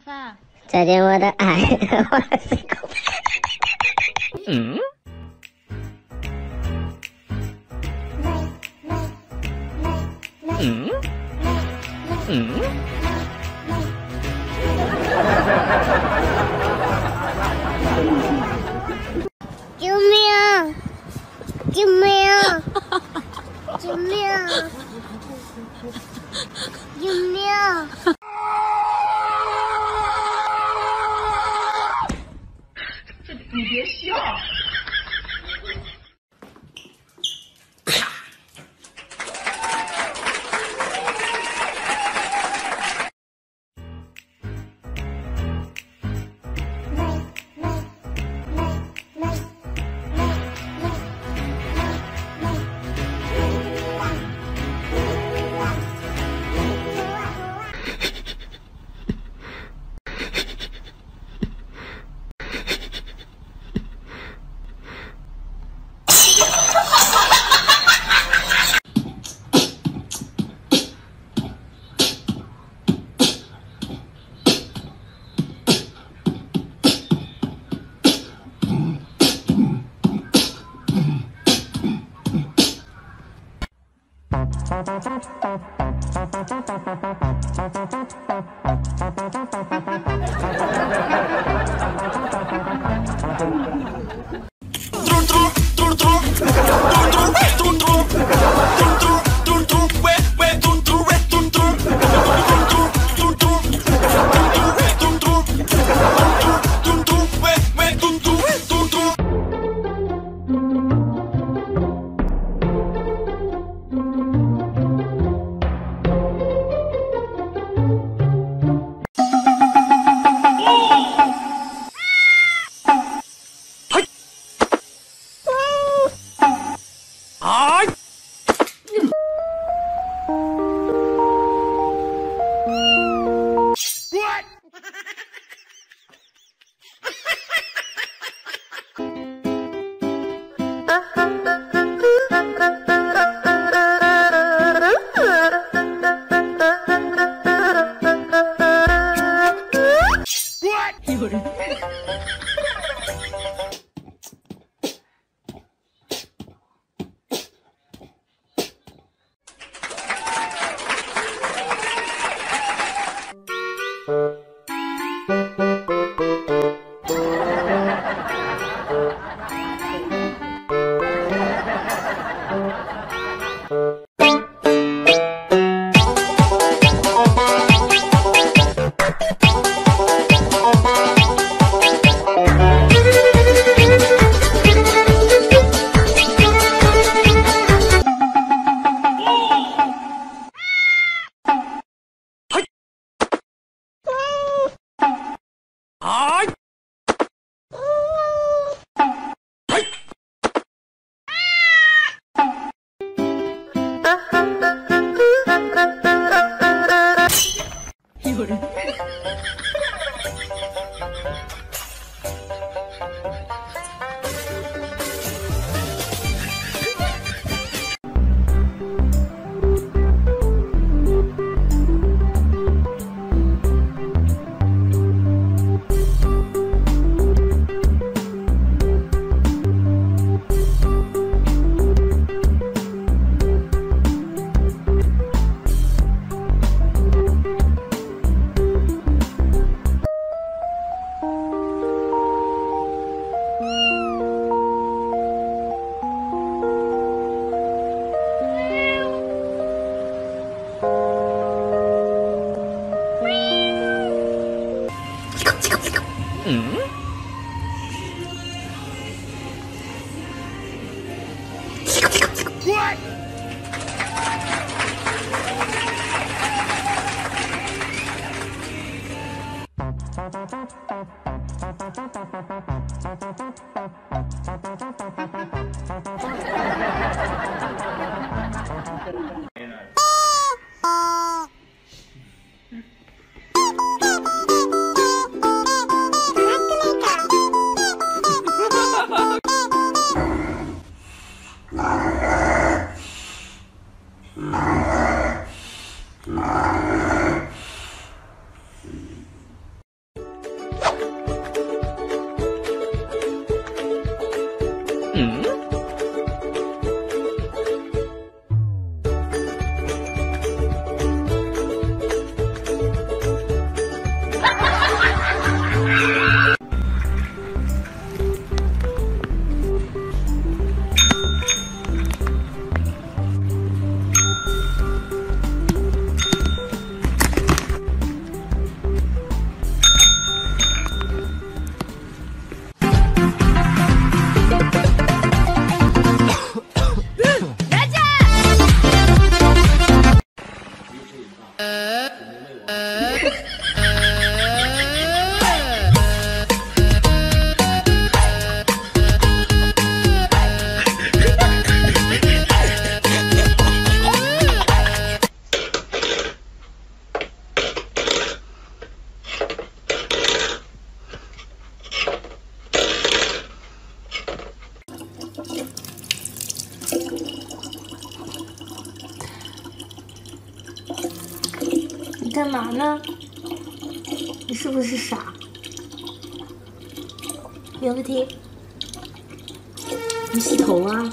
发，再见我的爱，我是狗。嗯？嗯？嗯？救命！救命！救命！救命！I 嗯。呱。啊！No. 干嘛呢？你是不是傻？别不听，你洗头啊？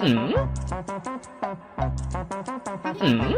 嗯嗯